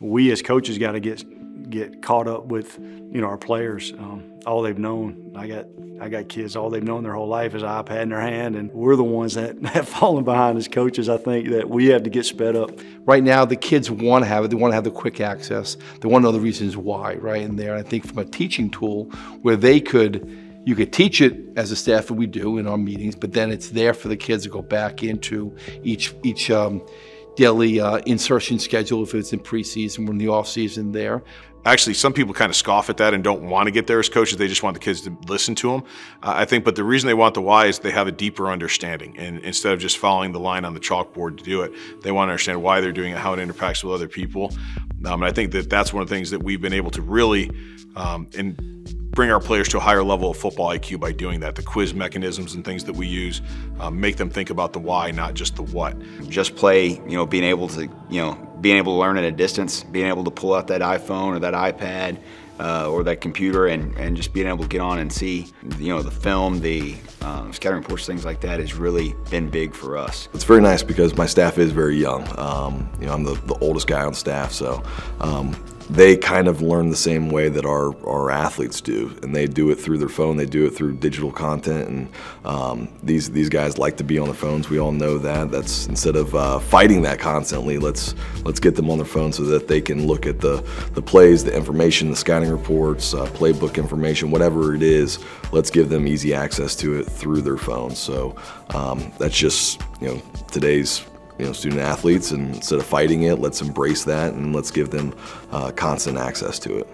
we as coaches got to get get caught up with you know our players. Um, all they've known, I got I got kids. All they've known their whole life is an iPad in their hand, and we're the ones that have fallen behind as coaches. I think that we have to get sped up. Right now, the kids want to have it. They want to have the quick access. They want to know the reasons why. Right in there, I think from a teaching tool where they could. You could teach it as a staff, and we do in our meetings, but then it's there for the kids to go back into each each um, daily uh, insertion schedule if it's in preseason, we're in the off season there. Actually, some people kind of scoff at that and don't want to get there as coaches. They just want the kids to listen to them. Uh, I think, but the reason they want the why is they have a deeper understanding. And instead of just following the line on the chalkboard to do it, they want to understand why they're doing it, how it interacts with other people. Um, and I think that that's one of the things that we've been able to really um, and bring our players to a higher level of football IQ by doing that. The quiz mechanisms and things that we use um, make them think about the why, not just the what. Just play, you know, being able to, you know, being able to learn at a distance, being able to pull out that iPhone or that iPad uh, or that computer and, and just being able to get on and see, you know, the film, the um, scouting reports, things like that has really been big for us. It's very nice because my staff is very young. Um, you know, I'm the, the oldest guy on staff, so um, they kind of learn the same way that our, our athletes do, and they do it through their phone. They do it through digital content, and um, these these guys like to be on their phones. We all know that. That's instead of uh, fighting that constantly, let's let's get them on their phone so that they can look at the the plays, the information, the scouting reports, uh, playbook information, whatever it is. Let's give them easy access to it through their phones. So um, that's just you know today's you know, student athletes, and instead of fighting it, let's embrace that and let's give them uh, constant access to it.